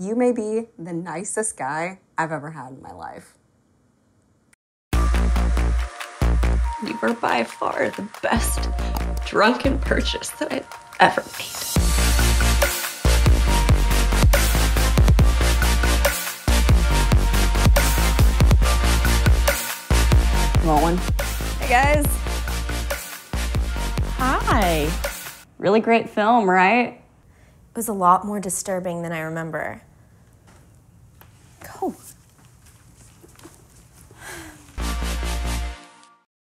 you may be the nicest guy I've ever had in my life. You were by far the best drunken purchase that I've ever made. Want? Hey guys. Hi. Really great film, right? It was a lot more disturbing than I remember.